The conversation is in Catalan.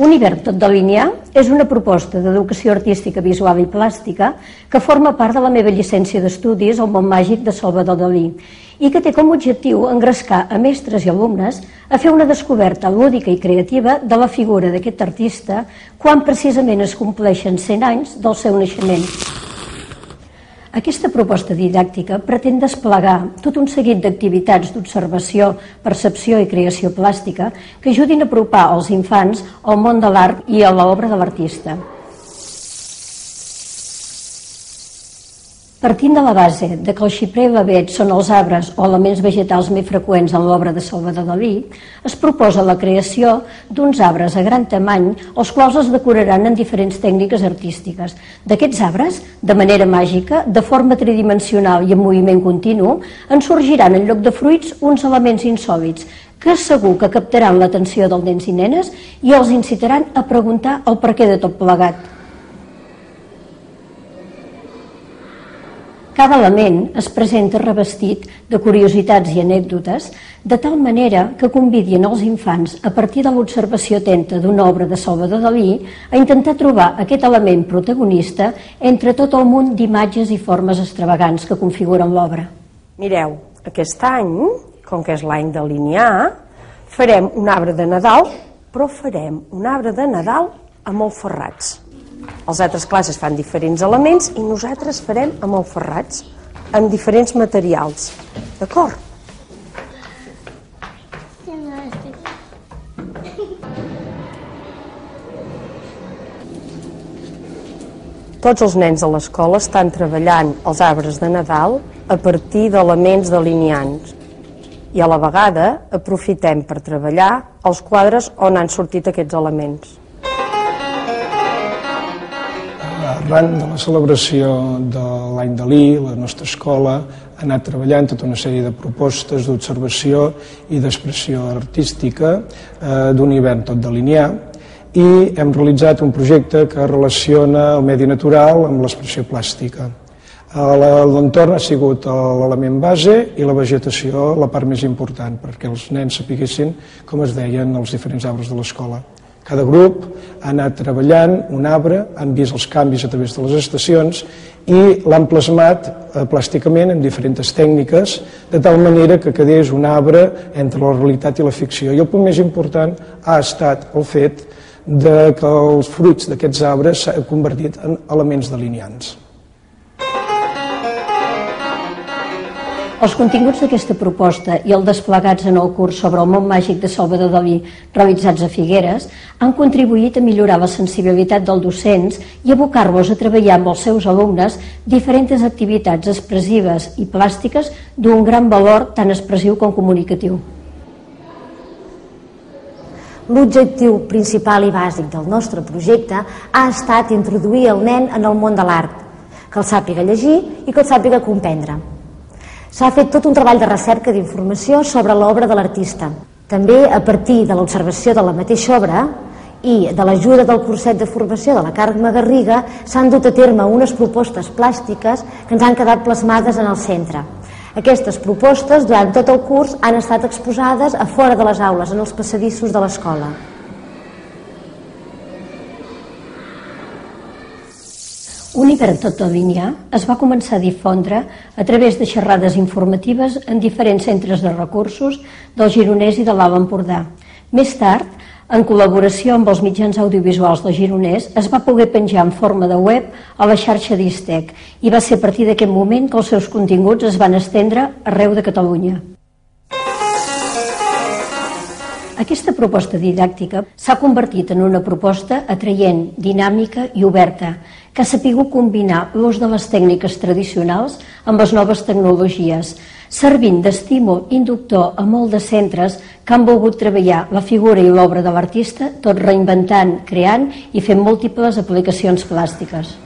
Un hivern tot de línia és una proposta d'educació artística, visual i plàstica que forma part de la meva llicència d'estudis al món màgic de Salvador Dalí i que té com a objectiu engrescar a mestres i alumnes a fer una descoberta lúdica i creativa de la figura d'aquest artista quan precisament es compleixen 100 anys del seu naixement. Aquesta proposta didàctica pretén desplegar tot un seguit d'activitats d'observació, percepció i creació plàstica que ajudin a apropar els infants al món de l'art i a l'obra de l'artista. Partint de la base de que el xiprer i l'avet són els arbres o elements vegetals més freqüents en l'obra de Salvador Dalí, es proposa la creació d'uns arbres a gran tamany, els quals es decoraran en diferents tècniques artístiques. D'aquests arbres, de manera màgica, de forma tridimensional i en moviment continu, en sorgiran en lloc de fruits uns elements insòlits que segur que captaran l'atenció dels nens i nenes i els incitaran a preguntar el per què de tot plegat. Cada element es presenta revestit de curiositats i anècdotes, de tal manera que convidien els infants, a partir de l'observació atenta d'una obra de Salvador Dalí, a intentar trobar aquest element protagonista entre tot el munt d'imatges i formes extravagants que configuren l'obra. Mireu, aquest any, com que és l'any de linear, farem un arbre de Nadal, però farem un arbre de Nadal amb els ferrats. Els altres classes fan diferents elements i nosaltres farem amb el ferrats, amb diferents materials. D'acord? Tots els nens de l'escola estan treballant els arbres de Nadal a partir d'elements delineants i a la vegada aprofitem per treballar els quadres on han sortit aquests elements. Arran de la celebració de l'any Dalí, la nostra escola ha anat treballant tota una sèrie de propostes d'observació i d'expressió artística eh, d'un hivern tot de linear i hem realitzat un projecte que relaciona el medi natural amb l'expressió plàstica. L'entorn ha sigut l'element base i la vegetació la part més important perquè els nens sapiguessin com es deien els diferents arbres de l'escola. Cada grup ha anat treballant un arbre, han vist els canvis a través de les estacions i l'han plasmat eh, plàsticament amb diferents tècniques, de tal manera que quedés un arbre entre la realitat i la ficció. I el punt més important ha estat el fet de que els fruits d'aquests arbres s'han convertit en elements delineants. Els continguts d'aquesta proposta i el desplegats en el curs sobre el món màgic de Salvador Dalí realitzats a Figueres han contribuït a millorar la sensibilitat dels docents i abocar-los a treballar amb els seus alumnes diferents activitats expressives i plàstiques d'un gran valor tant expressiu com comunicatiu. L'objectiu principal i bàsic del nostre projecte ha estat introduir el nen en el món de l'art, que el sàpiga llegir i que el sàpiga comprendre. S'ha fet tot un treball de recerca d'informació sobre l'obra de l'artista. També a partir de l'observació de la mateixa obra i de l'ajuda del curset de formació de la Carme Garriga s'han dut a terme unes propostes plàstiques que ens han quedat plasmades en el centre. Aquestes propostes durant tot el curs han estat exposades a fora de les aules, en els passadissos de l'escola. Un hivern tot línia es va començar a difondre a través de xerrades informatives en diferents centres de recursos del Gironès i de l'Alt Empordà. Més tard, en col·laboració amb els mitjans audiovisuals del Gironès, es va poder penjar en forma de web a la xarxa d'Istec i va ser a partir d'aquest moment que els seus continguts es van estendre arreu de Catalunya. Aquesta proposta didàctica s'ha convertit en una proposta atraient, dinàmica i oberta, que ha sapigut combinar l'ús de les tècniques tradicionals amb les noves tecnologies, servint d'estímul inductor a molt de centres que han volgut treballar la figura i l'obra de l'artista, tot reinventant, creant i fent múltiples aplicacions plàstiques.